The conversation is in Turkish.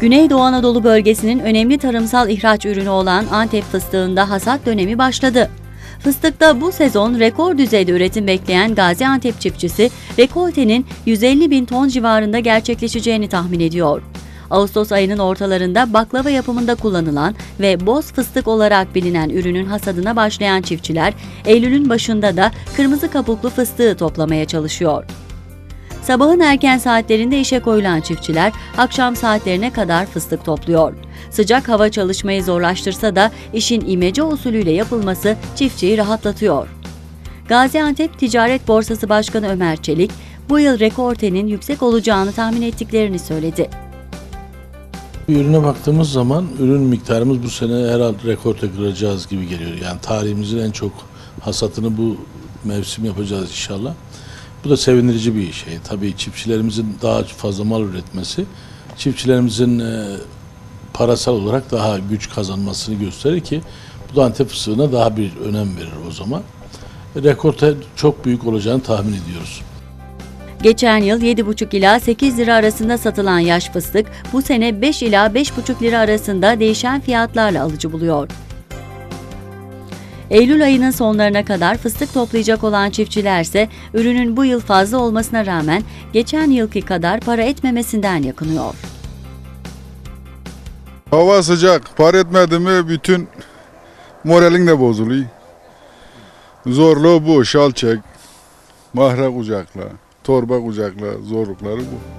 Güneydoğu Anadolu bölgesinin önemli tarımsal ihraç ürünü olan Antep fıstığında hasat dönemi başladı. Fıstıkta bu sezon rekor düzeyde üretim bekleyen Gaziantep çiftçisi, rekoltenin 150 bin ton civarında gerçekleşeceğini tahmin ediyor. Ağustos ayının ortalarında baklava yapımında kullanılan ve boz fıstık olarak bilinen ürünün hasadına başlayan çiftçiler, Eylül'ün başında da kırmızı kabuklu fıstığı toplamaya çalışıyor. Sabahın erken saatlerinde işe koyulan çiftçiler akşam saatlerine kadar fıstık topluyor. Sıcak hava çalışmayı zorlaştırsa da işin imece usulüyle yapılması çiftçiyi rahatlatıyor. Gaziantep Ticaret Borsası Başkanı Ömer Çelik, bu yıl rekortenin yüksek olacağını tahmin ettiklerini söyledi. Ürüne baktığımız zaman ürün miktarımız bu sene herhalde rekor kıracağız gibi geliyor. Yani tarihimizin en çok hasatını bu mevsim yapacağız inşallah. Bu da sevindirici bir şey. Tabii çiftçilerimizin daha fazla mal üretmesi, çiftçilerimizin e, parasal olarak daha güç kazanmasını gösterir ki bu da Antep fıstığına daha bir önem verir o zaman. Rekorte çok büyük olacağını tahmin ediyoruz. Geçen yıl 7,5 ila 8 lira arasında satılan yaş fıstık bu sene 5 ila 5,5 lira arasında değişen fiyatlarla alıcı buluyor. Eylül ayının sonlarına kadar fıstık toplayacak olan çiftçilerse ürünün bu yıl fazla olmasına rağmen geçen yılki kadar para etmemesinden yakınıyor. Hava sıcak, par etmedi mi bütün moralin de bozuluyor. Zorluğu bu, şal çek, mahra kucakla, torba kucakla, zorlukları bu.